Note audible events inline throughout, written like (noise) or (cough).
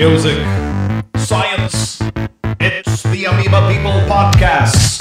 music, science. It's the Amoeba People Podcast.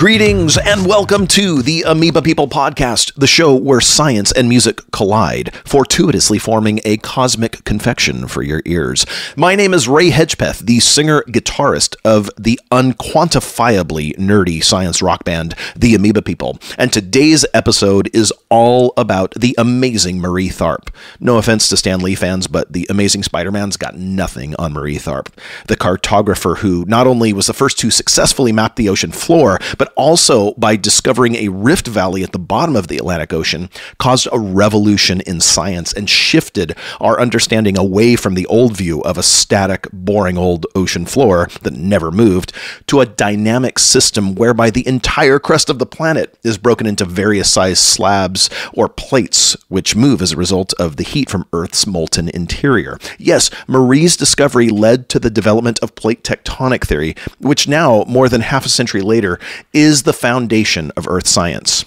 Greetings and welcome to the Amoeba People Podcast, the show where science and music collide, fortuitously forming a cosmic confection for your ears. My name is Ray Hedgepeth, the singer guitarist of the unquantifiably nerdy science rock band, The Amoeba People, and today's episode is all about the amazing Marie Tharp. No offense to Stan Lee fans, but the amazing Spider Man's got nothing on Marie Tharp, the cartographer who not only was the first to successfully map the ocean floor, but also by discovering a rift valley at the bottom of the Atlantic Ocean, caused a revolution in science and shifted our understanding away from the old view of a static, boring old ocean floor that never moved to a dynamic system whereby the entire crust of the planet is broken into various sized slabs or plates, which move as a result of the heat from Earth's molten interior. Yes, Marie's discovery led to the development of plate tectonic theory, which now, more than half a century later, is the foundation of Earth science.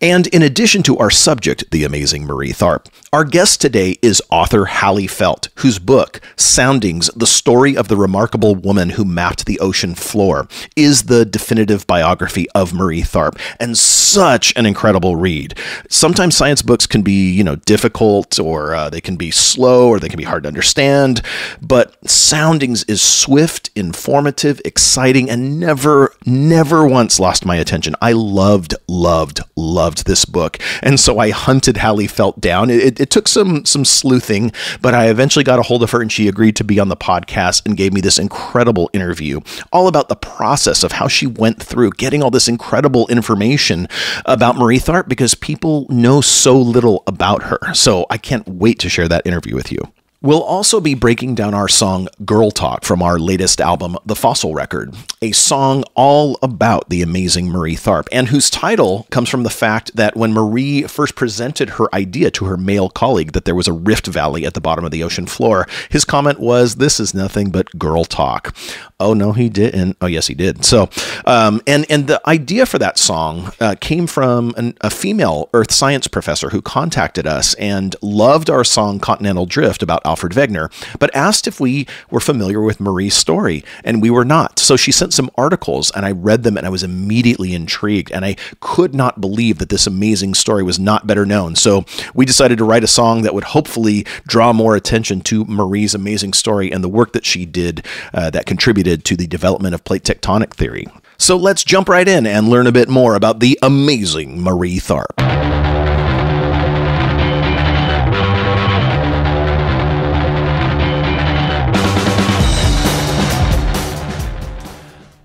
And in addition to our subject, the amazing Marie Tharp, our guest today is author Hali Felt, whose book, Soundings The Story of the Remarkable Woman Who Mapped the Ocean Floor, is the definitive biography of Marie Tharp, and such an incredible read. Sometimes science books can be, you know, difficult, or uh, they can be slow, or they can be hard to understand, but Soundings is swift, informative, exciting, and never, never once lost my attention. I loved, loved, loved this book, and so I hunted Hali Felt down. It, it, took some some sleuthing, but I eventually got a hold of her, and she agreed to be on the podcast and gave me this incredible interview, all about the process of how she went through getting all this incredible information about Marie Tharp because people know so little about her. So I can't wait to share that interview with you. We'll also be breaking down our song Girl Talk from our latest album, The Fossil Record, a song all about the amazing Marie Tharp, and whose title comes from the fact that when Marie first presented her idea to her male colleague that there was a rift valley at the bottom of the ocean floor, his comment was, This is nothing but girl talk. Oh, no, he didn't. Oh, yes, he did. So, um, and, and the idea for that song uh, came from an, a female earth science professor who contacted us and loved our song Continental Drift about Alfred Wegener, but asked if we were familiar with Marie's story, and we were not. So she sent some articles, and I read them, and I was immediately intrigued, and I could not believe that this amazing story was not better known. So we decided to write a song that would hopefully draw more attention to Marie's amazing story and the work that she did uh, that contributed to the development of plate tectonic theory. So let's jump right in and learn a bit more about the amazing Marie Tharp.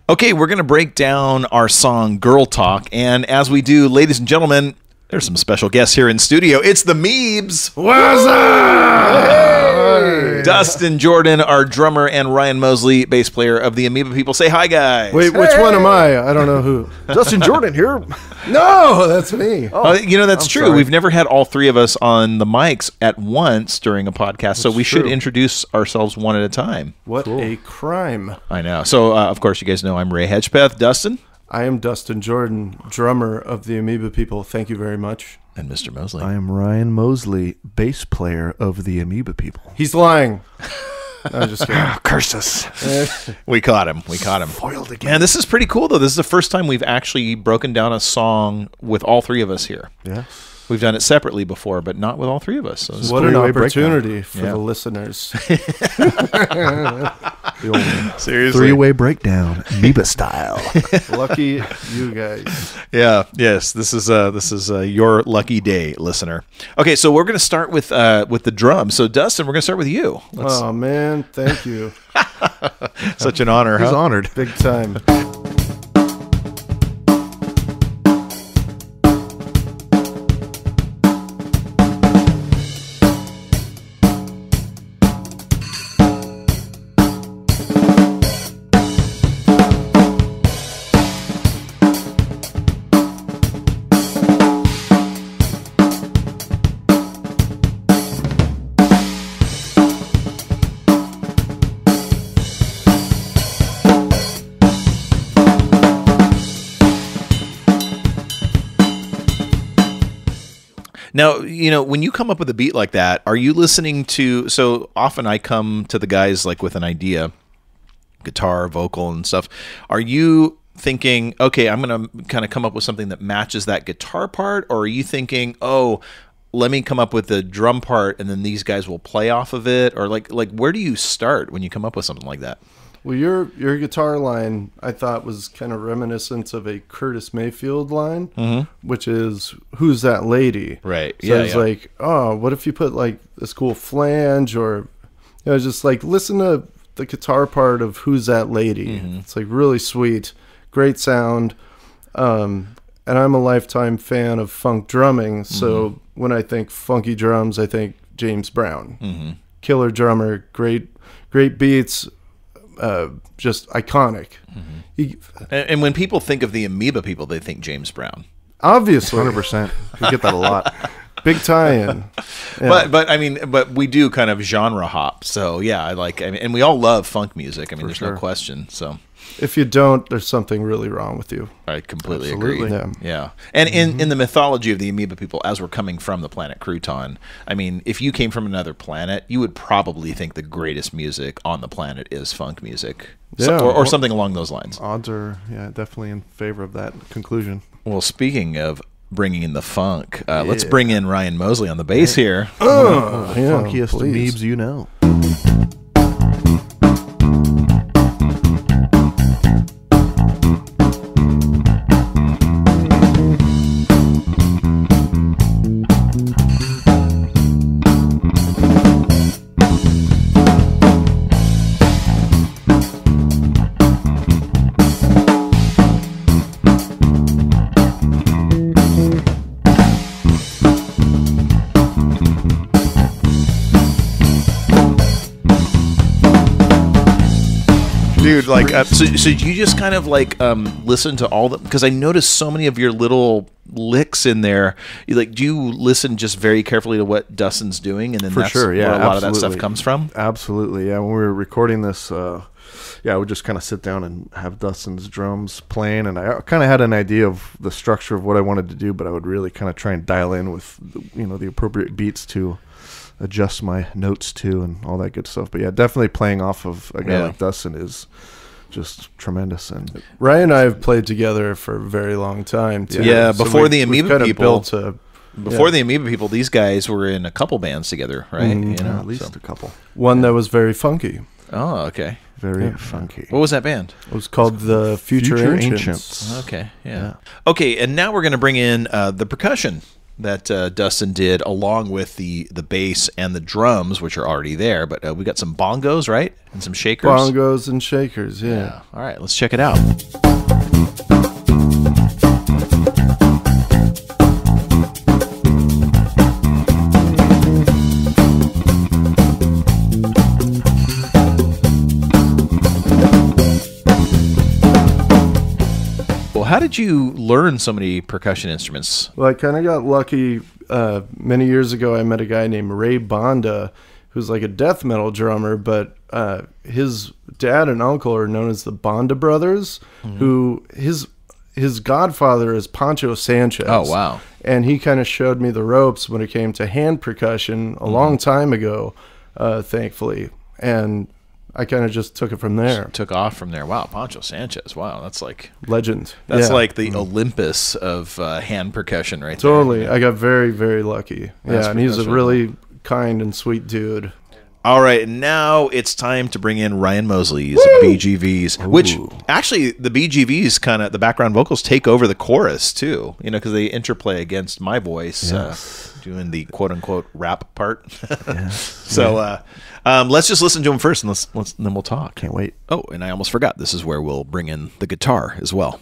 Okay, we're going to break down our song Girl Talk. And as we do, ladies and gentlemen, there's some special guests here in studio. It's the Meebs. What's up? Dustin Jordan, our drummer, and Ryan Mosley, bass player of the Amoeba People. Say hi, guys. Wait, which one am I? I don't know who. (laughs) Dustin Jordan here. (laughs) No, that's me. Oh, you know that's I'm true. sorry. We've never had all three of us on the mics at once during a podcast, so we should introduce ourselves one at a time. What a crime. I know. So, uh, of course, you guys know I'm Ray Hedgepeth. Dustin I am Dustin Jordan, drummer of the Amoeba People. Thank you very much. and Mr. Mosley. I am Ryan Mosley, bass player of the Amoeba People. He's lying. No, I'm just kidding. (laughs) Curse us. We caught him. We caught him. Foiled again. Man, this is pretty cool though. This is the first time we've actually broken down a song with all three of us here. Yeah. We've done it separately before, but not with all three of us. So What an three-way breakdown. opportunity for Yeah. the listeners. (laughs) The seriously. three-way breakdown, Amoeba style. (laughs) Lucky you guys. Yeah. Yes. This is uh this is uh, your lucky day, listener. Okay, so we're gonna start with uh with the drums. So Dustin, we're gonna start with you. Let's, Oh, man. Thank you. (laughs) Such an honor. He's huh? honored. Big time. Now, you know, when you come up with a beat like that, are you listening to? So often I come to the guys like with an idea, guitar, vocal, and stuff. Are you thinking, okay, I'm going to kind of come up with something that matches that guitar part, or are you thinking, oh, let me come up with the drum part, and then these guys will play off of it, or like, like where do you start when you come up with something like that? Well, your your guitar line I thought was kind of reminiscent of a Curtis Mayfield line, which is "Who's that lady?" Mm-hmm. Right, So yeah, it's yeah. like, oh, what if you put like this cool flange, or you know, just like listen to the guitar part of "Who's that lady?" Mm-hmm. It's like really sweet, great sound. Um, and I'm a lifetime fan of funk drumming, so Mm-hmm. when I think funky drums, I think James Brown, Mm-hmm. killer drummer, great, great beats, uh, just iconic. Mm-hmm. He, And, and when people think of the Amoeba people, they think James Brown. obviously, Hundred percent. We get that a lot. (laughs) big tie-in. (laughs) Yeah. But but I mean, but we do kind of genre hop. So yeah, I like, I mean, and we all love funk music. I mean, there's no question. So if you don't, there's something really wrong with you. I completely Absolutely. agree. Yeah. Yeah, and in mm-hmm. in the mythology of the amoeba people, as we're coming from the planet Crouton, I mean, if you came from another planet, you would probably think the greatest music on the planet is funk music, So- Yeah. or, or something along those lines. Odds are, yeah, definitely in favor of that conclusion. Well, speaking of bringing in the funk, uh, let's bring in Ryan Mosley on the bass here. Oh, yeah, Funkiest please. amoebs you know. Like uh, so, so you just kind of like um listen to all the because i noticed so many of your little licks in there you like do you listen just very carefully to what dustin's doing and then For that's sure, yeah, where a lot of that stuff comes from Absolutely, yeah. When we were recording this, uh, yeah, I would just kind of sit down and have Dustin's drums playing, and I kind of had an idea of the structure of what I wanted to do, but I would really kind of try and dial in with, you know, the appropriate beats to adjust my notes to and all that good stuff. But yeah, definitely playing off of a guy Yeah. like Dustin is just tremendous. And Ryan and I have played together for a very long time. Too. Yeah, before the we've Amoeba kinda people- built a before Yeah. the amoeba people these guys were in a couple bands together right Mhm. you know at least so- a couple. one that was very funky. oh okay Very funky. what was that band It was called the Future, Future Ancients. Ancients. okay yeah, Yeah. okay and now we're going to bring in uh, the percussion that uh, Dustin did along with the the bass and the drums which are already there but uh, we got some bongos right and some shakers Bongos and shakers. Yeah. Yeah. All right, let's check it out. How did you learn so many percussion instruments? Well, I kind of got lucky. Uh, many years ago, I met a guy named Ray Bonda, who's like a death metal drummer, but uh, his dad and uncle are known as the Bonda brothers. Mm-hmm. Who his his godfather is Poncho Sanchez. Oh, wow. And he kind of showed me the ropes when it came to hand percussion Mm-hmm. a long time ago, uh, thankfully, and I kind of just took it from there. Took off from there. Wow, Poncho Sanchez. Wow, that's like Legend. that's Yeah. like the Olympus of uh, hand percussion, right Totally. there. I got very, very lucky. That's yeah, and he's a really kind and sweet dude. All right, now it's time to bring in Ryan Mosley's BGVs, which actually the BGVs kind of the background vocals take over the chorus too, you know, because they interplay against my voice uh, doing the quote unquote rap part. (laughs) so uh, um, let's just listen to him first, and let's, let's and then we'll talk. Can't wait. Oh, and I almost forgot. This is where we'll bring in the guitar as well.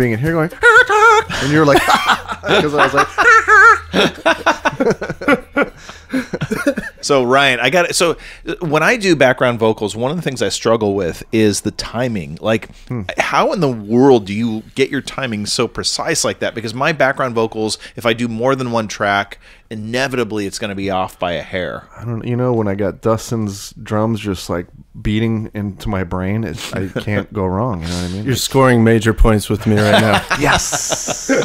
Being in here going, (laughs) and you're like, (laughs) because I was like, (laughs) So Ryan, I got it. So when I do background vocals, one of the things I struggle with is the timing. Like, hmm. how in the world do you get your timing so precise like that? Because my background vocals, if I do more than one track, inevitably it's going to be off by a hair. I don't, you know, when I got Dustin's drums just like beating into my brain, it's, I (laughs) can't go wrong. You know what I mean? You're scoring major points with me right now. (laughs) yes. (laughs)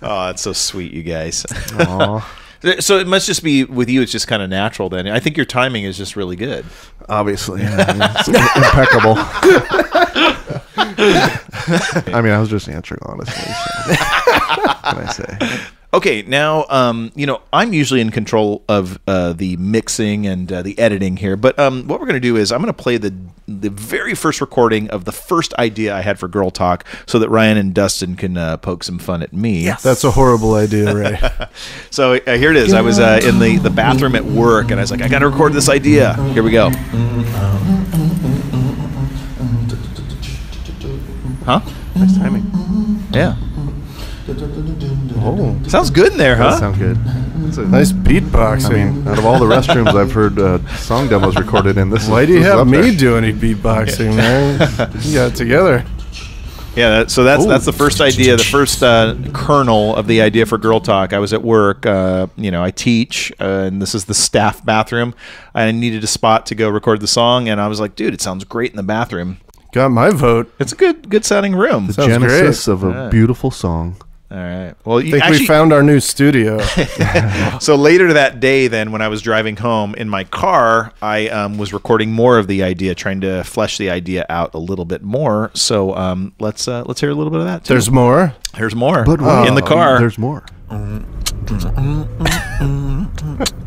Oh, that's so sweet, you guys. Aw. So it must just be with you. It's just kind of natural. Then I think your timing is just really good. Obviously, yeah, (laughs) it's impeccable. (laughs) I mean, I was just answering honestly. So. what can I say? Okay, now um, you know I'm usually in control of uh, the mixing and uh, the editing here, but um, what we're going to do is I'm going to play the the very first recording of the first idea I had for Girl Talk, so that Ryan and Dustin can uh, poke some fun at me. Yes. That's a horrible idea, Ray. (laughs) So uh, here it is. I was uh, in the the bathroom at work, and I was like, I got to record this idea. Here we go. Huh? Nice timing. Yeah. Oh, Sounds good in there, That huh? sounds good. That's a, nice I mean, out of all the restrooms I've heard uh, song demos recorded in, this is Why do you have me there. do any beatboxing, man? (laughs) You got it together. Yeah, that, so that's that's the first idea, the first uh, kernel of the idea for Girl Talk. I was at work, uh, you know, I teach, uh, and this is the staff bathroom. I needed a spot to go record the song, and I was like, dude, it sounds great in the bathroom. Got my vote. It's a good good sounding room. Sounds Genesis great. of a Yeah. beautiful song. All right. Well, I think actually, we found our new studio. (laughs) (laughs) so later that day, then when I was driving home in my car, I um, was recording more of the idea, trying to flesh the idea out a little bit more. So um, let's uh, let's hear a little bit of that. Too. There's more. There's more But wait, in the car. There's more. (laughs)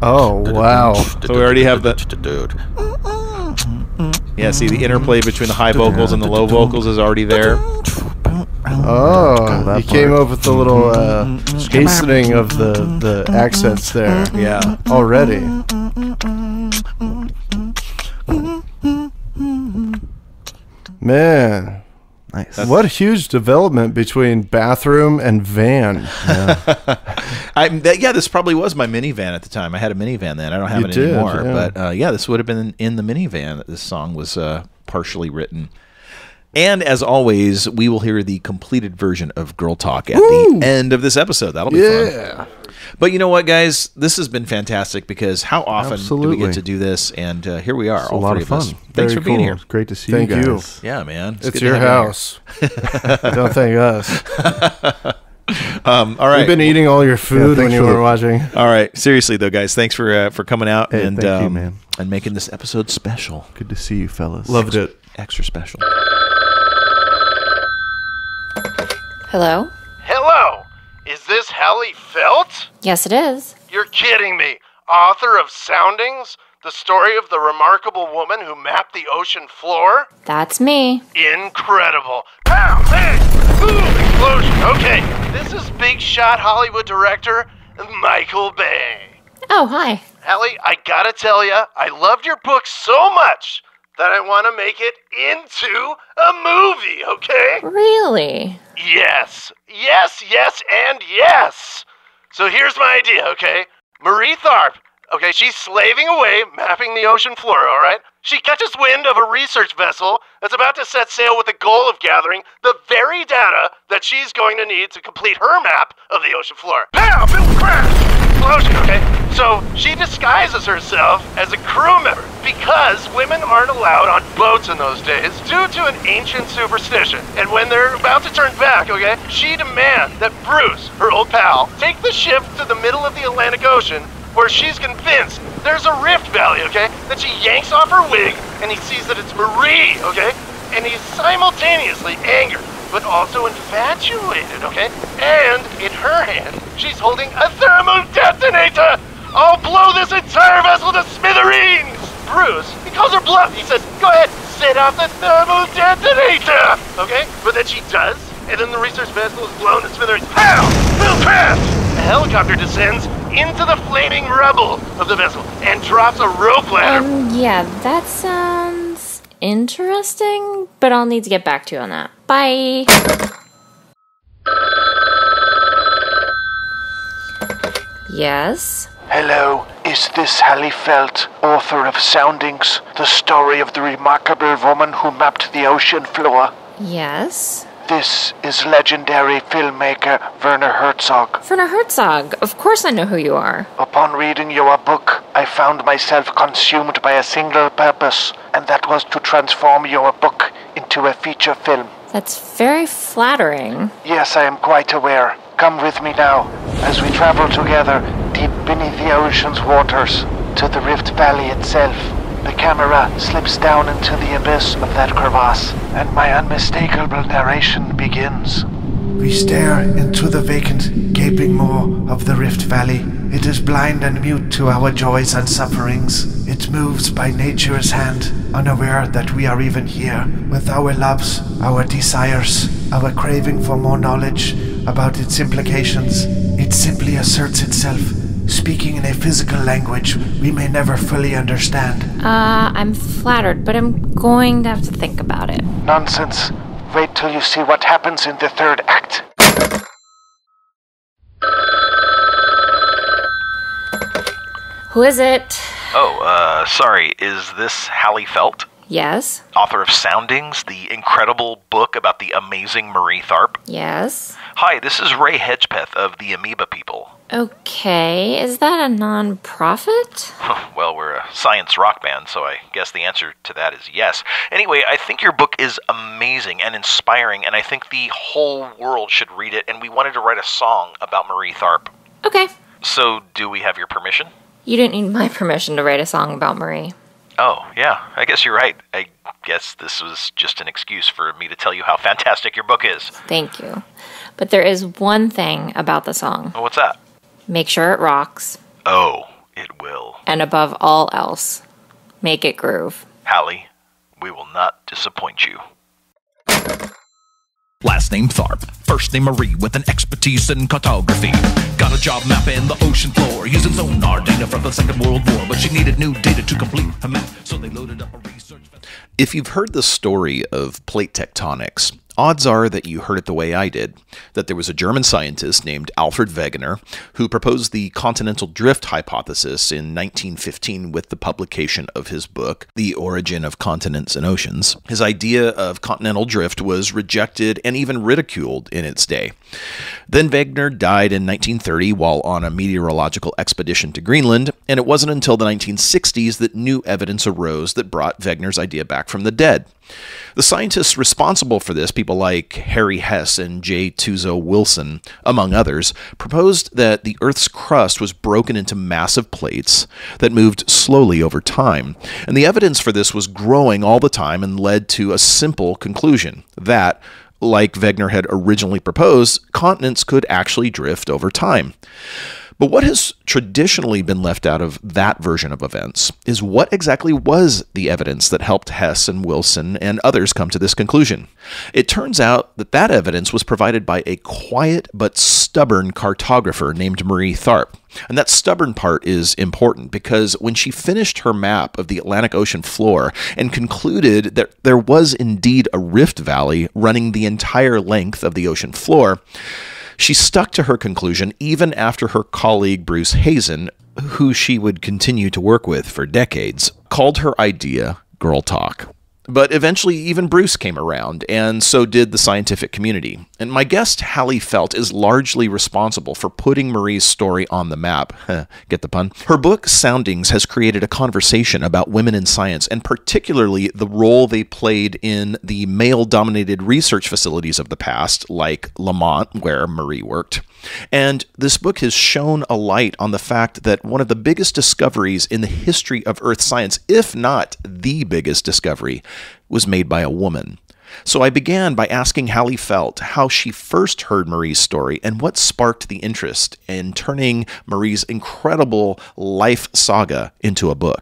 Oh wow. So we already have the. Yeah, see the interplay between the high vocals and the low vocals is already there. Oh, that you came up with the little uh, hastening of the the accents there. Yeah. already. Man, Nice. what a huge development between bathroom and van. (laughs) I, that, yeah, this probably was my minivan at the time. I had a minivan then. I don't have You it did, anymore. yeah. But uh, yeah, this would have been in the minivan that this song was uh, partially written. And as always, we will hear the completed version of Girl Talk at the end of this episode. That'll be fun. Yeah. But you know what, guys? This has been fantastic because how often do we get to do this? And uh, here we are, It's a all lot three of of us. fun. Thanks Very for being cool. here. It's great to see you. Thank you you. guys. Yeah, man. It's good to your have you house. (laughs) Don't thank us. (laughs) Um, all right. We've been eating all your food when you were the- watching. All right, seriously though, guys, thanks for uh, for coming out Hey, and thank you, um, man. and making this episode special, Good to see you, fellas. Loved it. extra special. Hello? Hello, is this Hali Felt? Yes, it is. You're kidding me. Author of Soundings, the story of the remarkable woman who mapped the ocean floor? That's me. Incredible. Pow, bang, boom, explosion. Okay, this is big shot Hollywood director Michael Bay. Oh, hi. Hali, I gotta tell ya, I loved your book so much that I want to make it into a movie, okay? Really? Yes, yes, yes, and yes. So here's my idea, okay? Marie Tharp, okay, she's slaving away, mapping the ocean floor, all right? She catches wind of a research vessel that's about to set sail with the goal of gathering the very data that she's going to need to complete her map of the ocean floor. Pow! Boom! Crash! Okay? So she disguises herself as a crew member because women aren't allowed on boats in those days due to an ancient superstition. And when they're about to turn back, okay, she demands that Bruce, her old pal, take the ship to the middle of the Atlantic Ocean where she's convinced there's a rift valley, okay? That she yanks off her wig and he sees that it's Marie, okay? And he's simultaneously angered but also infatuated, okay? And in her hand, she's holding a thermal detonator! I'll blow this entire vessel to smithereens! Bruce, he calls her bluff. He says, go ahead, set off the thermal detonator! Okay? But then she does, and then the research vessel is blown to smithereens. Pow! Boom! Crash! The helicopter descends, into the flaming rubble of the vessel and drops a rope ladder. Um, yeah, that sounds interesting, but I'll need to get back to you on that. Bye. Yes? Hello, is this Hali Felt, author of Soundings, the story of the remarkable woman who mapped the ocean floor? Yes? This is legendary filmmaker Werner Herzog. Werner Herzog. Of course I know who you are. Upon reading your book, I found myself consumed by a single purpose, and that was to transform your book into a feature film. That's very flattering. Yes, I am quite aware. Come with me now, as we travel together deep beneath the ocean's waters to the Rift Valley itself. The camera slips down into the abyss of that crevasse, and my unmistakable narration begins. We stare into the vacant, gaping maw of the Rift Valley. It is blind and mute to our joys and sufferings. It moves by nature's hand, unaware that we are even here, with our loves, our desires, our craving for more knowledge about its implications. It simply asserts itself, speaking in a physical language we may never fully understand. Uh, I'm flattered, but I'm going to have to think about it. Nonsense. Wait till you see what happens in the third act. Who is it? Oh, uh, sorry. Is this Hali Felt, Yes? author of Soundings, the incredible book about the amazing Marie Tharp? Yes? Hi, this is Ray Hedgepeth of the Amoeba People. Okay, is that a non profit? (laughs) well, we're a science rock band, so I guess the answer to that is yes. Anyway, I think your book is amazing and inspiring, and I think the whole world should read it, and we wanted to write a song about Marie Tharp. Okay. So, do we have your permission? You didn't need my (laughs) permission to write a song about Marie. Oh, yeah, I guess you're right. I guess this was just an excuse for me to tell you how (laughs) fantastic your book is. Thank you. But there is one thing about the song Oh, what's that? make sure it rocks, Oh, it will. and above all else, make it groove. Hali, we will not disappoint you. Last name Tharp, first name Marie with an expertise in cartography. Got a job mapping the ocean floor using sonar data from the Second World War, but she needed new data to complete her map, so they loaded up a research. If you've heard the story of plate tectonics, odds are that you heard it the way I did that there was a German scientist named Alfred Wegener who proposed the continental drift hypothesis in 1915 with the publication of his book, The Origin of Continents and Oceans. His idea of continental drift was rejected and even ridiculed in its day. Then Wegener died in 1930 while on a meteorological expedition to Greenland, and it wasn't until the 1960s that new evidence arose that brought Wegener's idea back from the dead. The scientists responsible for this, people like Harry Hess and J. Tuzo Wilson, among others, proposed that the Earth's crust was broken into massive plates that moved slowly over time. And the evidence for this was growing all the time and led to a simple conclusion that, like Wegener had originally proposed, continents could actually drift over time. But what has traditionally been left out of that version of events is what exactly was the evidence that helped Hess and Wilson and others come to this conclusion. It turns out that that evidence was provided by a quiet but stubborn cartographer named Marie Tharp. And that stubborn part is important because when she finished her map of the Atlantic Ocean floor and concluded that there was indeed a rift valley running the entire length of the ocean floor, she stuck to her conclusion even after her colleague Bruce Heezen, who she would continue to work with for decades, called her idea girl talk. But eventually, even Bruce came around, and so did the scientific community. And my guest, Hali Felt, is largely responsible for putting Marie's story on the map. (laughs) Get the pun? Her book, Soundings, has created a conversation about women in science, and particularly the role they played in the male dominated research facilities of the past, like Lamont, where Marie worked. And this book has shown a light on the fact that one of the biggest discoveries in the history of Earth science, if not the biggest discovery, was made by a woman. So I began by asking Hali Felt how she first heard Marie's story and what sparked the interest in turning Marie's incredible life saga into a book.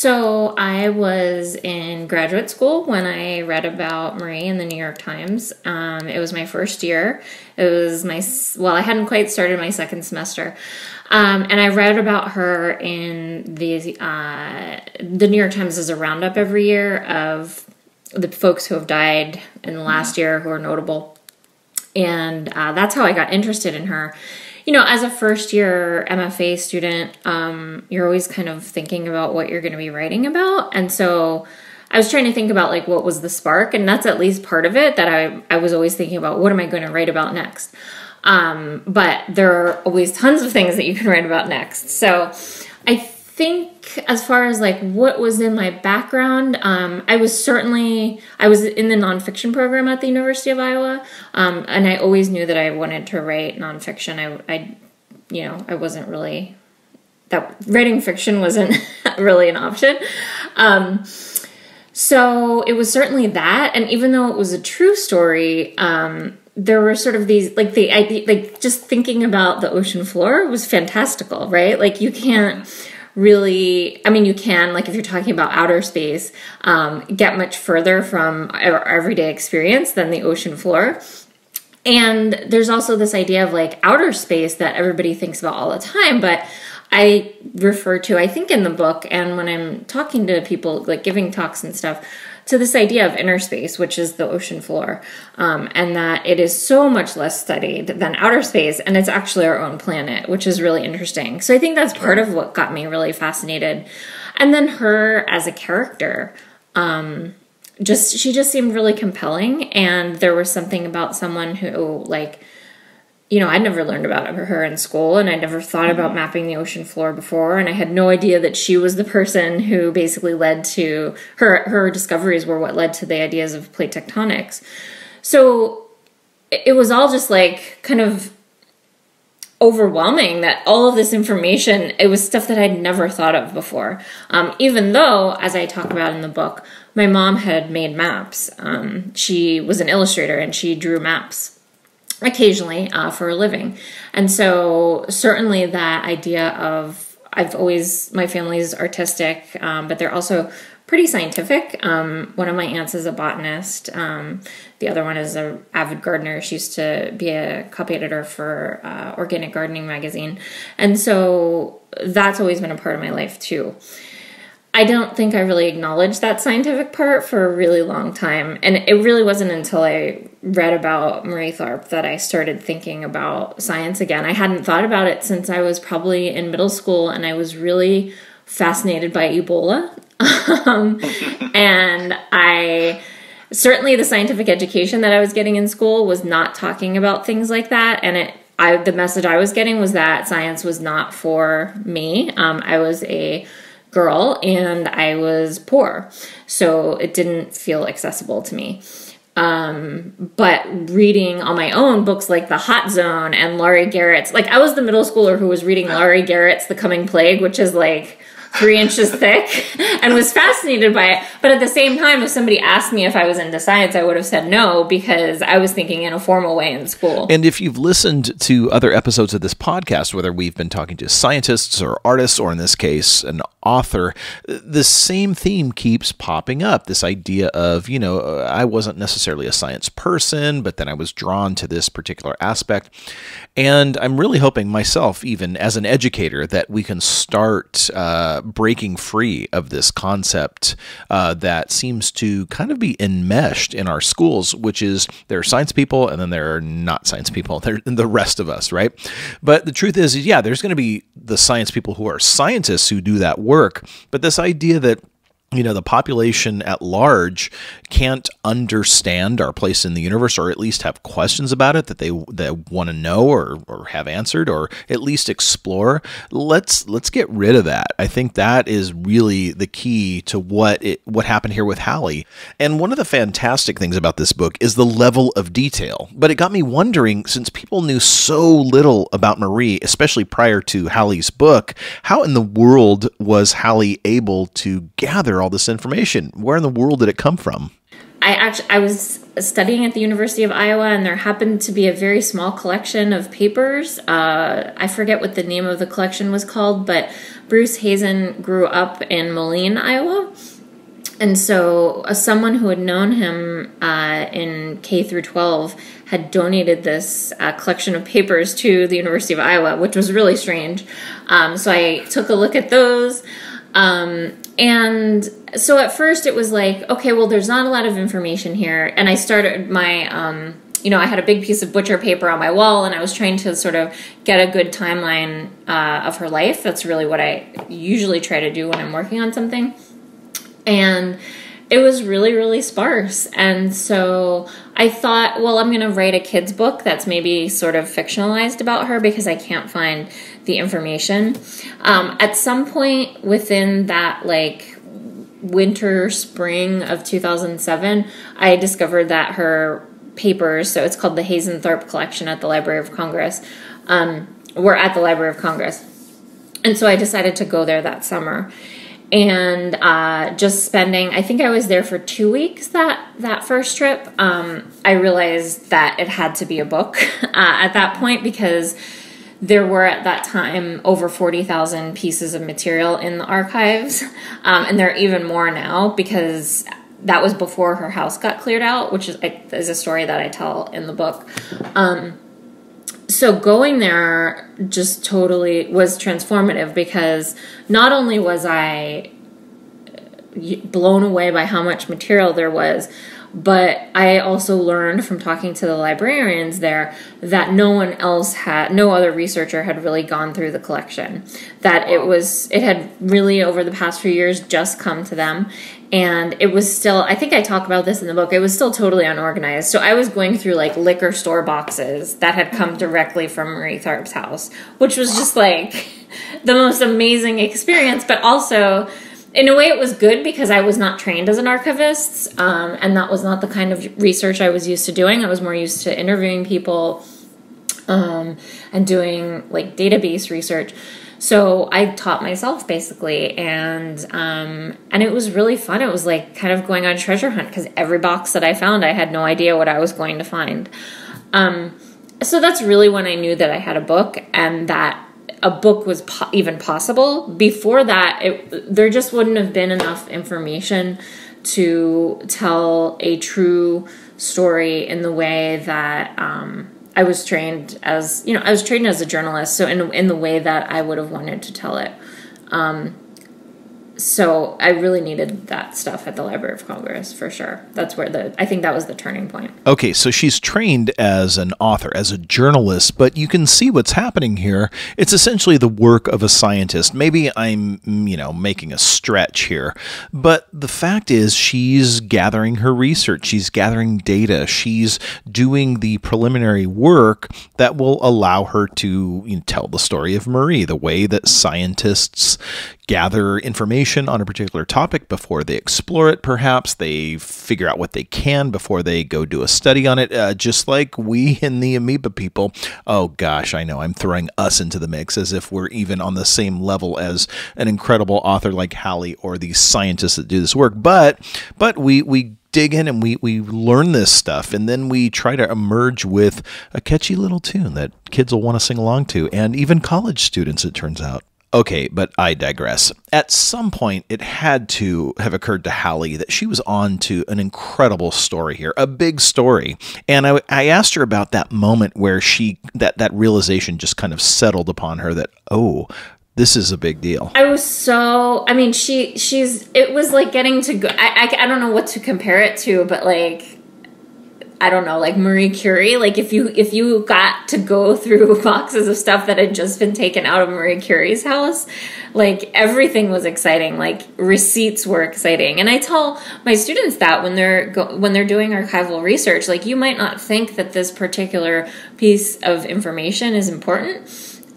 So I was in graduate school when I read about Marie in the New York Times. Um, it was my first year. It was my well, I hadn't quite started my second semester, um, and I read about her in the uh, the New York Times is a roundup every year of the folks who have died in the last year who are notable, and uh, that's how I got interested in her you know, as a first year MFA student, um, you're always kind of thinking about what you're going to be writing about. And so I was trying to think about like what was the spark, and that's at least part of it that I, I was always thinking about what am I going to write about next. Um, but there are always tons of things that you can write about next. So I think as far as like what was in my background, um, I was certainly I was in the nonfiction program at the University of Iowa, um, and I always knew that I wanted to write nonfiction. I, I, you know, I wasn't really that writing fiction wasn't (laughs) really an option. Um, so it was certainly that, and even though it was a true story, um, there were sort of these like the like just thinking about the ocean floor was fantastical, right? Like you can't really i mean you can like if you're talking about outer space um, get much further from our everyday experience than the ocean floor. And there's also this idea of like outer space that everybody thinks about all the time but i refer to i think in the book and when i'm talking to people like giving talks and stuff to this idea of inner space, which is the ocean floor, um, and that it is so much less studied than outer space, and it's actually our own planet, which is really interesting. So I think that's part of what got me really fascinated. And then her as a character, um, just she just seemed really compelling, and there was something about someone who like you know, I'd never learned about her in school and I'd never thought about mapping the ocean floor before and I had no idea that she was the person who basically led to her her discoveries were what led to the ideas of plate tectonics. So it was all just like kind of overwhelming that all of this information it was stuff that I'd never thought of before. Um, even though, as I talk about in the book, my mom had made maps. Um, she was an illustrator and she drew maps occasionally uh, for a living. And so, certainly, that idea of I've always, my family's artistic, um, but they're also pretty scientific. Um, one of my aunts is a botanist. Um, the other one is an avid gardener. She used to be a copy editor for uh, Organic Gardening magazine, and so that's always been a part of my life too. I don't think I really acknowledged that scientific part for a really long time. And it really wasn't until I read about Marie Tharp that I started thinking about science again. I hadn't thought about it since I was probably in middle school and I was really fascinated by Ebola. (laughs) um, and I certainly the scientific education that I was getting in school was not talking about things like that. And it, I, the message I was getting was that science was not for me. Um, I was a girl and I was poor. So it didn't feel accessible to me. Um, but reading on my own books like The Hot Zone and Laurie Garrett's, like I was the middle schooler who was reading Laurie Garrett's The Coming Plague, which is like three inches thick and was fascinated by it. But at the same time, if somebody asked me if I was into science, I would have said no because I was thinking in a formal way in school. And if you've listened to other episodes of this podcast, whether we've been talking to scientists or artists, or in this case, an author, the same theme keeps popping up. This idea of, you know, uh, I wasn't necessarily a science person, but then I was drawn to this particular aspect. And I'm really hoping myself, even as an educator, that we can start uh, breaking free of this concept uh, that seems to kind of be enmeshed in our schools, which is there are science people and then there are not science people. (laughs) They're the rest of us, right? But the truth is, yeah, there's going to be the science people who are scientists who do that work. But this idea that you know the population at large can't understand our place in the universe or at least have questions about it that they that want to know or, or have answered or at least explore. Let's let's get rid of that. I think that is really the key to what it what happened here with hali. And one of the fantastic things about this book is the level of detail. But it got me wondering since people knew so little about marie especially prior to hali's book how in the world was hali able to gather all this information where in the world did it come from I actually I was studying at the University of Iowa, and there happened to be a very small collection of papers. Uh, I forget what the name of the collection was called, but Bruce Heezen grew up in Moline, Iowa. And so, uh, someone who had known him uh, in K through 12 had donated this uh, collection of papers to the University of Iowa, which was really strange. Um, so, I took a look at those. Um, and so, at first, it was like, okay, well, there's not a lot of information here. And I started my. Um, you know, I had a big piece of butcher paper on my wall, and I was trying to sort of get a good timeline uh, of her life. That's really what I usually try to do when I'm working on something and it was really really sparse and so i thought well i'm going to write a kids book that's maybe sort of fictionalized about her because i can't find the information. Um, at some point within that like winter spring of 2007 i discovered that her papers so it's called the heezen tharp collection at the library of congress um, were at the library of congress. And so i decided to go there that summer. And uh, just spending i think i was there for two weeks that that first trip. Um, i realized that it had to be a book (laughs) uh, at that point because there were at that time over 40,000 pieces of material in the archives. Um, and there are even more now because that was before her house got cleared out which is, is a story that i tell in the book. Um, so going there just totally was transformative because not only was I blown away by how much material there was, but I also learned from talking to the librarians there that no one else had, no other researcher had really gone through the collection. That it was, it had really over the past few years just come to them. And it was still, I think I talk about this in the book, it was still totally unorganized. So I was going through like liquor store boxes that had come mm-hmm. directly from Marie Tharp's house, which was just like (laughs) the most amazing experience, but also in a way it was good because i was not trained as an archivist um, and that was not the kind of research i was used to doing. I was more used to interviewing people um, and doing like database research. So i taught myself basically and um, and it was really fun. It was like kind of going on a treasure hunt because every box that i found i had no idea what i was going to find. Um, so that's really when i knew that i had a book and that a book was po- even possible. Before that, it, there just wouldn't have been enough information to tell a true story in the way that um, I was trained as you know I was trained as a journalist. So in in the way that I would have wanted to tell it. Um, so I really needed that stuff at the Library of Congress for sure. That's where the I think that was the turning point. Okay, so she's trained as an author, as a journalist, but you can see what's happening here. It's essentially the work of a scientist. Maybe I'm, mm, you know, making a stretch here, but the fact is she's gathering her research, she's gathering data, she's doing the preliminary work that will allow her to you know, tell the story of Marie the way that scientists gather information on a particular topic before they explore it, perhaps. They figure out what they can before they go do a study on it, uh, just like we (laughs) in the amoeba people. Oh gosh, I know I'm throwing us into the mix as if we're even on the same level as an incredible author like Hali or the scientists that do this work. But but we we dig in and we, we learn this stuff and then we try to emerge with a catchy little tune that kids will want to sing along to and even college students it turns out Okay, but I digress. At some point, it had to have occurred to Hali that she was on to an incredible story here, a big story. And I, I asked her about that moment where she that that realization just kind of settled upon her that oh, this is a big deal. I was so. I mean, she she's. It was like getting to go. I, I I don't know what to compare it to, but like I don't know, like Marie Curie. Like if you if you got to go through (laughs) boxes of stuff that had just been taken out of Marie Curie's house, like everything was exciting. Like receipts were exciting, and I tell my students that when they're go, when they're doing archival research, like you might not think that this particular piece of information is important.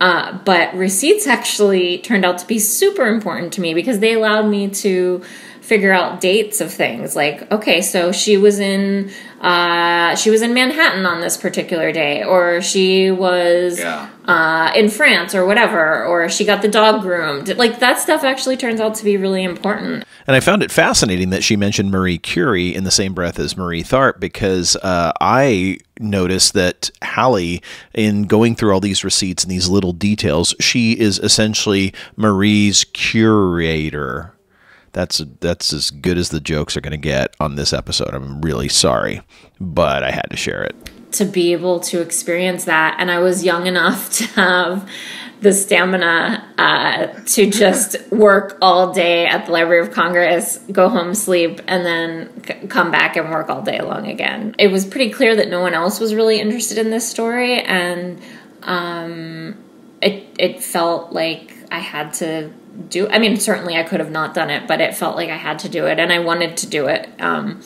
Uh, but receipts actually turned out to be super important to me because they allowed me to figure out dates of things like okay so she was in uh, she was in manhattan on this particular day or she was Yeah. uh, in France or whatever, or she got the dog groomed. Like that stuff actually turns out to be really important. And I found it fascinating that she mentioned Marie Curie in the same breath as Marie Tharp because uh, I noticed that Hali, in going through all these receipts and these little details, she is essentially Marie's curator. That's that's as good as the jokes are going to get on this episode. I'm really sorry, but I had to share it. to be able to experience that. And I was young enough to have the stamina uh, to just work all day at the Library of Congress, go home, sleep, and then c- come back and work all day long again. It was pretty clear that no one else was really interested in this story, and um, it it felt like I had to do. I mean, certainly I could have not done it, but it felt like I had to do it, and I wanted to do it. Um,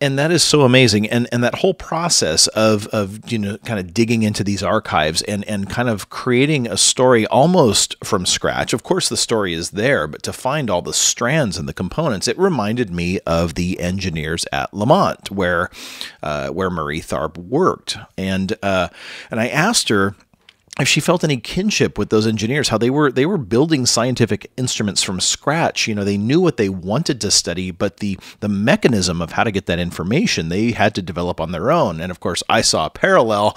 and that is so amazing and and that whole process of of you know kind of digging into these archives and and kind of creating a story almost from scratch of course the story is there but to find all the strands and the components it reminded me of the engineers at Lamont where uh, where Marie Tharp worked and uh, and I asked her if she felt any kinship with those engineers how they were they were building scientific instruments from scratch. You know they knew what they wanted to study but the the mechanism of how to get that information they had to develop on their own. And of course I saw a parallel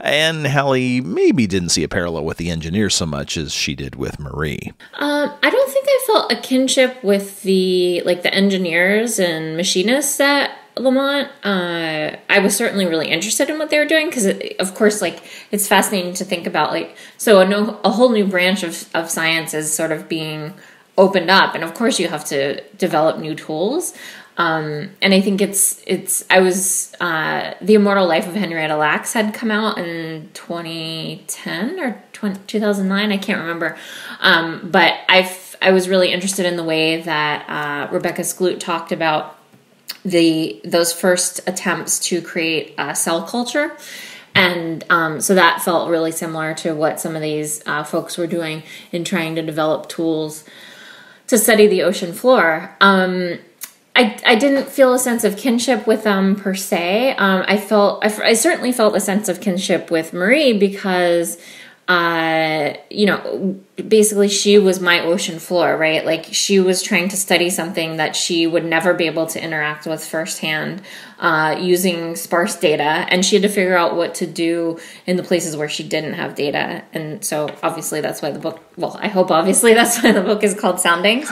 and Hali maybe didn't see a parallel with the engineers so much as she did with Marie. Um, I don't think I felt a kinship with the like the engineers and machinists at Lamont. Uh, I was certainly really interested in what they were doing because, of course, like it's fascinating to think about. Like, so a no, a whole new branch of of science is sort of being opened up, and of course, you have to develop new tools. Um, and I think it's it's I was uh, the Immortal Life of Henrietta Lacks had come out in 2010 or 20, 2009 I can't remember, um, but I was really interested in the way that uh, Rebecca Skloot talked about the those first attempts to create a cell culture. And um, so that felt really similar to what some of these uh, folks were doing in trying to develop tools to study the ocean floor. Um, I, I didn't feel a sense of kinship with them per se. Um, I felt I, I certainly felt a sense of kinship with Marie because, uh, you know, basically she was my ocean floor, right? Like she was trying to study something that she would never be able to interact with firsthand, uh, using sparse data, and she had to figure out what to do in the places where she didn't have data. And so, obviously, that's why the book. Well, I hope obviously (laughs) that's why the book is called Soundings.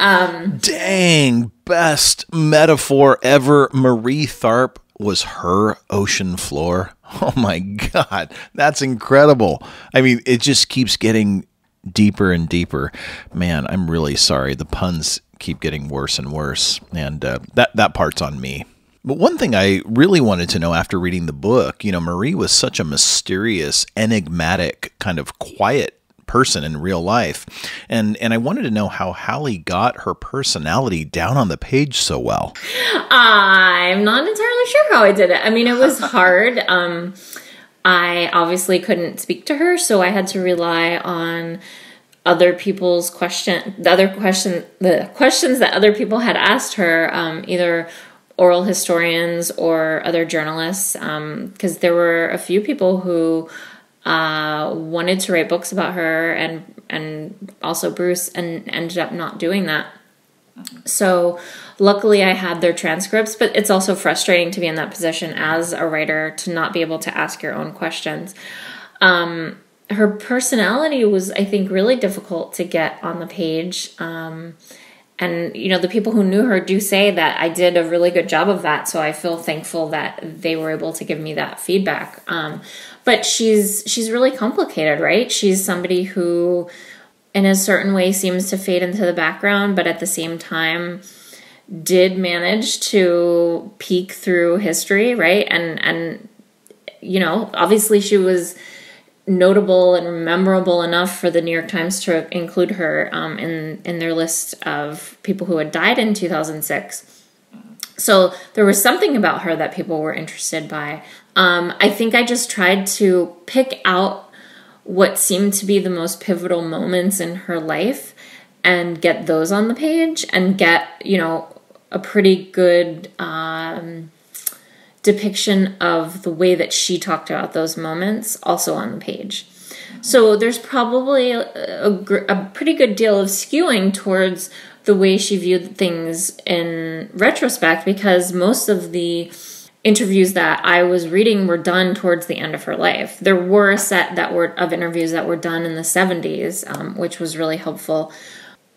Um, dang best metaphor ever Marie Tharp was her ocean floor (laughs) oh my god. That's incredible. I mean it just keeps getting deeper and deeper. Man i'm really sorry. The puns keep getting worse and worse and uh, that that part's on me. But one thing I really wanted to know after reading the book, you know, Marie was such a mysterious, enigmatic, kind of quiet person in real life. And and I wanted to know how Hali got her personality down on the page so well. I'm not entirely sure how I did it. I mean, it was (laughs) hard. Um, I obviously couldn't speak to her, so I had to rely on other people's question, the other question, the questions that other people had asked her, um, either oral historians or other journalists, because there were a few people who uh, wanted to write books about her, and and also Bruce, and ended up not doing that. So, luckily, I had their transcripts, but it's also frustrating to be in that position as a writer to not be able to ask your own questions. Um, her personality was, I think, really difficult to get on the page. Um, and, you know, the people who knew her do say that I did a really good job of that. So I feel thankful that they were able to give me that feedback. Um, but she's she's really complicated, right? She's somebody who in a certain way seems to fade into the background, but at the same time did manage to peek through history, right? And and you know, obviously she was notable and memorable enough for the New York Times to include her um, in in their list of people who had died in 2006. So there was something about her that people were interested by. Um, I think I just tried to pick out what seemed to be the most pivotal moments in her life and get those on the page and get you know a pretty good um, depiction of the way that she talked about those moments also on the page. So there's probably a, a, a pretty good deal of skewing towards the way she viewed things in retrospect because most of the interviews that I was reading were done towards the end of her life. There were a set that were of interviews that were done in the 70s, um, which was really helpful.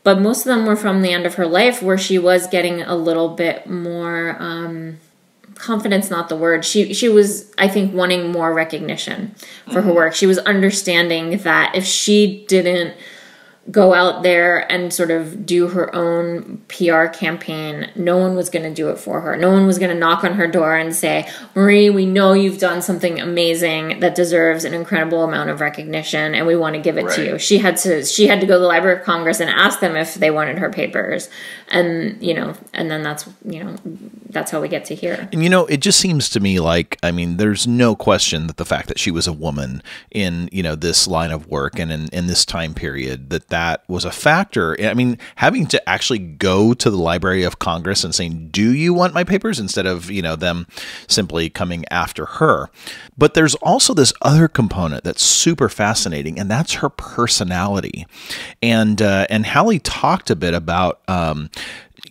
But most of them were from the end of her life where she was getting a little bit more um, confidence not the word she she was i think wanting more recognition for her work she was understanding that if she didn't go out there and sort of do her own PR campaign. No one was going to do it for her. No one was going to knock on her door and say, Marie, we know you've done something amazing that deserves an incredible amount of recognition and we want to give it to you. She had to, she had to go to the Library of Congress and ask them if they wanted her papers. And, you know, and then that's, you know, that's how we get to here. And you know, it just seems to me like I mean, there's no question that the fact that she was a woman in you know this line of work and in, in this time period that that was a factor. I mean, having to actually go to the Library of Congress and saying, "Do you want my papers?" instead of you know them simply coming after her. But there's also this other component that's super fascinating, and that's her personality. And uh, and Hali talked a bit about. Um,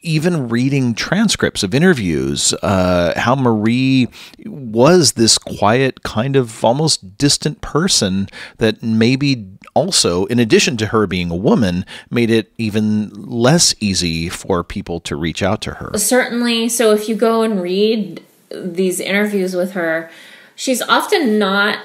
even reading transcripts of interviews, uh, how Marie was this quiet, kind of almost distant person that maybe also, in addition to her being a woman, made it even less easy for people to reach out to her. Certainly. So if you go and read these interviews with her, she's often not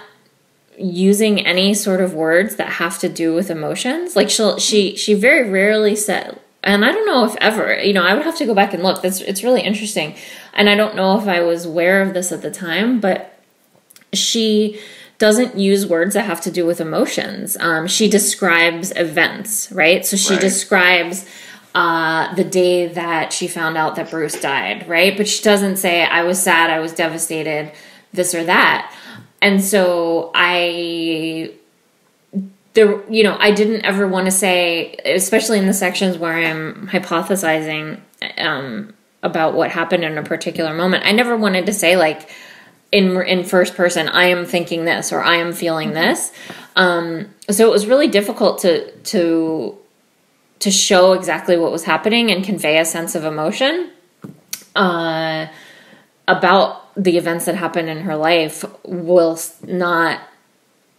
using any sort of words that have to do with emotions. Like she'll she she very rarely said and I don't know if ever, you know, I would have to go back and look. That's it's really interesting. And I don't know if I was aware of this at the time, but she doesn't use words that have to do with emotions. Um, she describes events, right? So she Right. describes uh, the day that she found out that Bruce died, right? But she doesn't say, I was sad, I was devastated, this or that. And so I there you know i didn't ever want to say especially in the sections where i'm hypothesizing um, about what happened in a particular moment i never wanted to say like in in first person i am thinking this or i am feeling this. Um, so it was really difficult to to to show exactly what was happening and convey a sense of emotion uh, about the events that happened in her life whilst not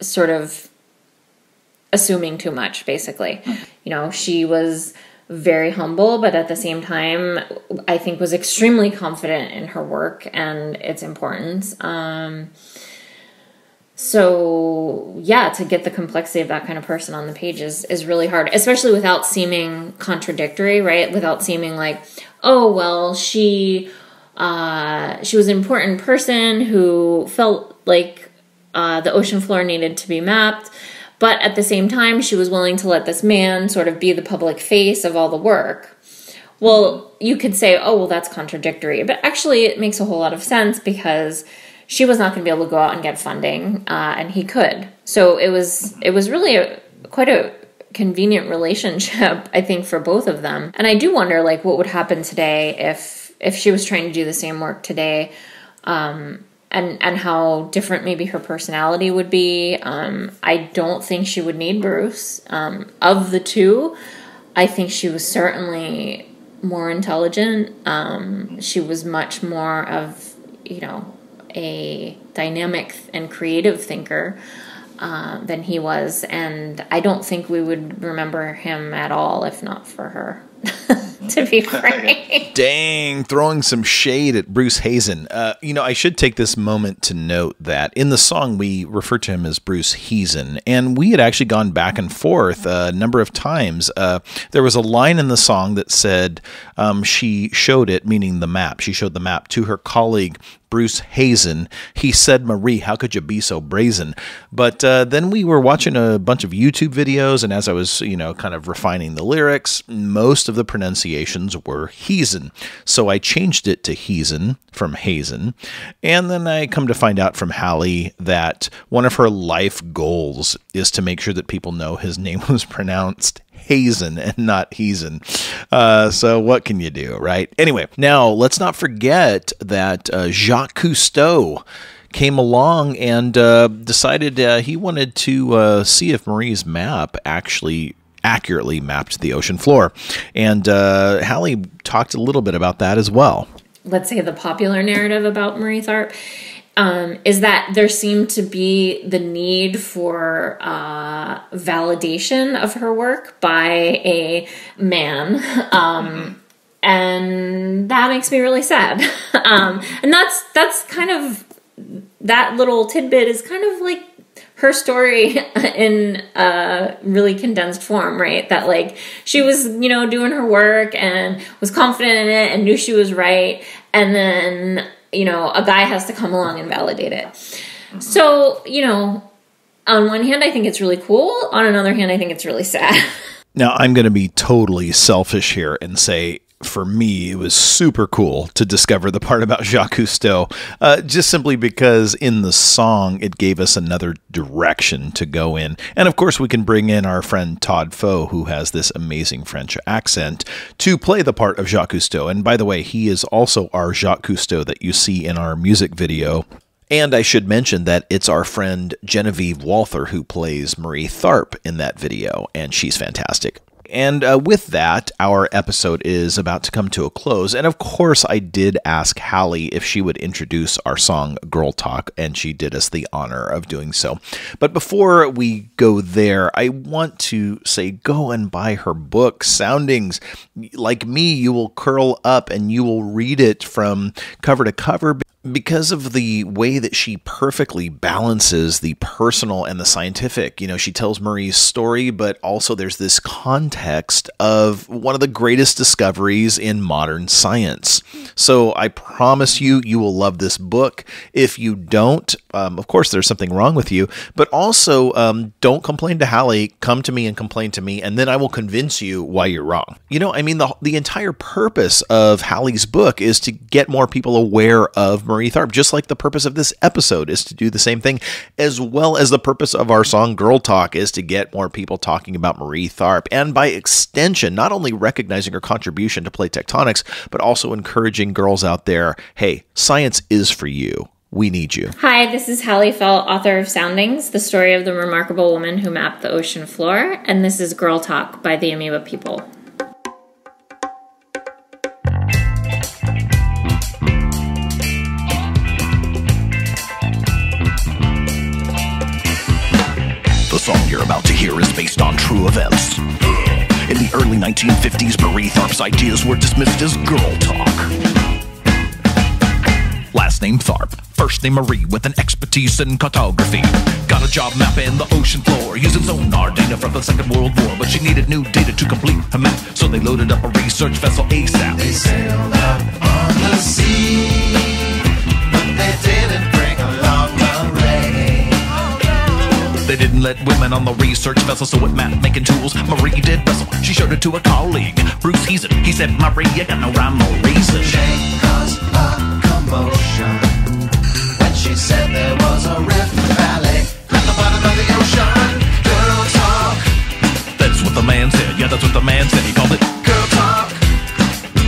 sort of assuming too much basically. You know she was very humble but at the same time i think was extremely confident in her work and its importance. Um so yeah to get the complexity of that kind of person on the page is, is really hard especially without seeming contradictory right? Without seeming like oh well she uh she was an important person who felt like uh, the ocean floor needed to be mapped but at the same time she was willing to let this man sort of be the public face of all the work. Well you could say oh well that's contradictory. But actually it makes a whole lot of sense because she was not going to be able to go out and get funding uh, and he could. So it was it was really a, quite a convenient relationship (laughs) i think for both of them. And i do wonder like what would happen today if if she was trying to do the same work today um, and and how different maybe her personality would be. Um, I don't think she would need Bruce. Um, of the two, I think she was certainly more intelligent. Um, she was much more of you know a dynamic and creative thinker. Uh, than he was, and I don't think we would remember him at all if not for her. (laughs) to be frank, Dang, throwing some shade at Bruce Hazen. Uh, you know, I should take this moment to note that in the song we refer to him as Bruce Hazen, and we had actually gone back and forth a number of times. Uh, there was a line in the song that said um, she showed it, meaning the map. She showed the map to her colleague Bruce Hazen. He said, Marie, how could you be so brazen? But uh, then we were watching a bunch of YouTube videos, and as I was, you know, kind of refining the lyrics, most of the pronunciations were Hazen. So I changed it to Hazen from Hazen. And then I come to find out from Hali that one of her life goals is to make sure that people know his (laughs) name was pronounced Hazen and not Heason. Uh, so what can you do, right? Anyway, now let's not forget that uh, Jacques Cousteau came along and uh, decided uh, he wanted to uh, see if Marie's map actually accurately mapped the ocean floor. And uh, Hali talked a little bit about that as well. let's say the popular narrative about Marie Tharp um, is that there seemed to be the need for uh, validation of her work by a man. (laughs) Um, and that makes me really sad. (laughs) um, and that's that's kind of that little tidbit is kind of like her story (laughs) in a really condensed form, right? That like she was, you know, doing her work and was confident in it and knew she was right, and then you know a guy has to come along and validate it. Mm-hmm. So you know, on one hand, I think it's really cool. On another hand, I think it's really sad. (laughs) Now, I'm going to be totally selfish here and say, for me, it was super cool to discover the part about Jacques Cousteau, uh, just simply because in the song it gave us another direction to go in. And of course, we can bring in our friend Todd Foe, who has this amazing French accent, to play the part of Jacques Cousteau. And by the way, he is also our Jacques Cousteau that you see in our music video. And I should mention that it's our friend Genevieve Walther who plays Marie Tharp in that video, and she's fantastic. And uh, with that, our episode is about to come to a close. And of course, I did ask Hali if she would introduce our song Girl Talk, and she did us the honor of doing so. But before we go there, I want to say go and buy her book, Soundings. Like me, you will curl up and you will read it from cover to cover because of the way that she perfectly balances the personal and the scientific. You know, she tells Marie's story, but also there's this context of one of the greatest discoveries in modern science. So I promise you, you will love this book. If you don't, um, of course, there's something wrong with you, but also um, don't complain to Hali. Come to me and complain to me, and then I will convince you why you're wrong. You know, I mean, the, the entire purpose of Hali's book is to get more people aware of Marie Tharp, just like the purpose of this episode is to do the same thing, as well as the purpose of our song Girl Talk is to get more people talking about Marie Tharp, and by extension, not only recognizing her contribution to plate tectonics, but also encouraging girls out there hey, science is for you. We need you. Hi, this is Hali Felt, author of Soundings, the story of the remarkable woman who mapped the ocean floor, and this is Girl Talk by the Amoeba People. True events. In the early 1950s, Marie Tharp's ideas were dismissed as girl talk. Last name Tharp, first name Marie with an expertise in cartography. Got a job mapping the ocean floor using sonar data from the Second World War, but she needed new data to complete her map, so they loaded up a research vessel ASAP. They sailed out on the sea, but they didn't didn't let women on the research vessel, so with map making tools, Marie did wrestle. She showed it to a colleague, Bruce Heason. He said, Marie, you got no rhyme or reason. They caused a commotion when she said there was a rift valley at the bottom of the ocean. Girl talk, That's what the man said. Yeah, that's what the man said. He called it girl talk,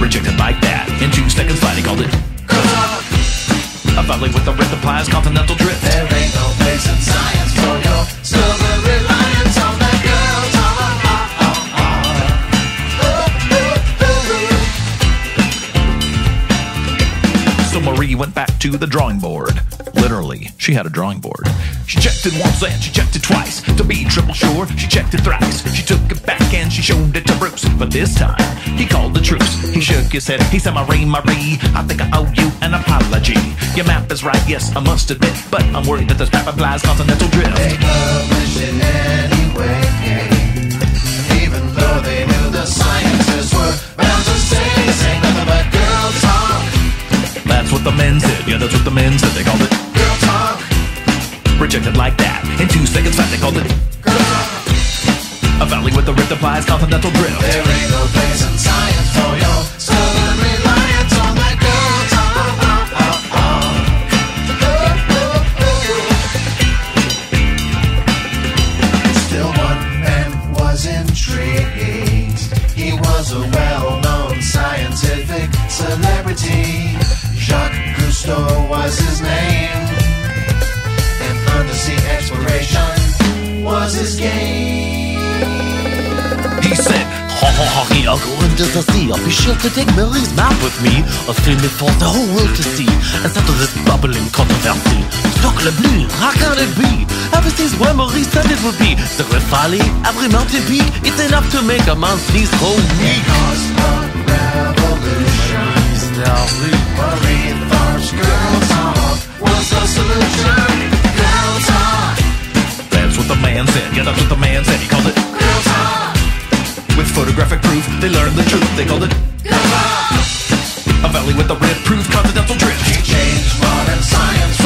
rejected like that. In two seconds flat, he called it girl talk. a valley with a rift applies continental drift. There ain't no place in science for went back to the drawing board. Literally, she had a drawing board. She checked it once and she checked it twice. To be triple sure, she checked it thrice. She took it back and she showed it to Bruce. But this time, he called the truce. He shook his head. He said, Marie, Marie, I think I owe you an apology. Your map is right, yes, I must admit. But I'm worried that this map implies continental drift. They published it anyway, even though they knew the scientists were bound to say what the men said. Yeah, that's what the men said. They called it Girl talk, rejected like that. In two seconds flat, they called it girl talk. a valley with a rift applies continental drift. There ain't no place in science for your was his game. He said, Ha ha ha, I'll go into the sea. I'll be sure to take Marie's map with me. I'll film it for the whole world to see and settle this bubbling controversy. Sparkle blue, how can it be? Everything's where Marie said it would be. The Rift Valley, every mountain peak, it's enough to make a man sneeze whole oh, week. Cause the revolution. Marie Tharp's Girl Talk was the solution. Man said. Yeah, that's what the man said. He called it. Girl Talk, With photographic proof, they learned the truth. They called it Girl Talk. a valley with a red proof continental drift. Change modern science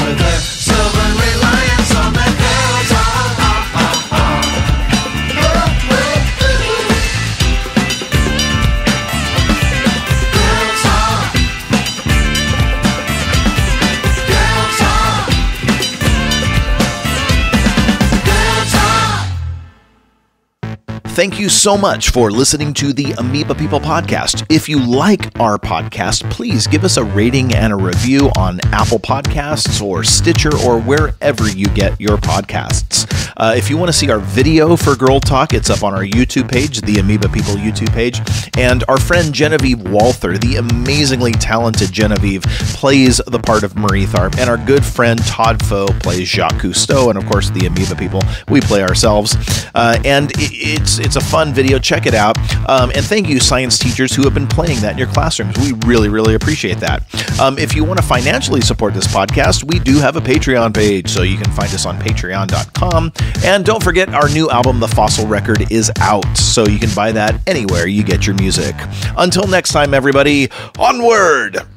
Thank you so much for listening to the Amoeba People podcast. If you like our podcast, please give us a rating and a review on Apple Podcasts or Stitcher or wherever you get your podcasts. Uh, if you want to see our video for Girl Talk, it's up on our YouTube page, the Amoeba People YouTube page. And our friend Genevieve Walther, the amazingly talented Genevieve, plays the part of Marie Tharp. And our good friend Todd Foe plays Jacques Cousteau. And of course, the Amoeba People, we play ourselves. Uh, and it, it's it's a fun video. Check it out. Um, and thank you, science teachers who have been playing that in your classrooms. We really, really appreciate that. Um, if you want to financially support this podcast, we do have a Patreon page. So you can find us on patreon.com. And don't forget, our new album, The Fossil Record, is out. So you can buy that anywhere you get your music. Until next time, everybody, onward!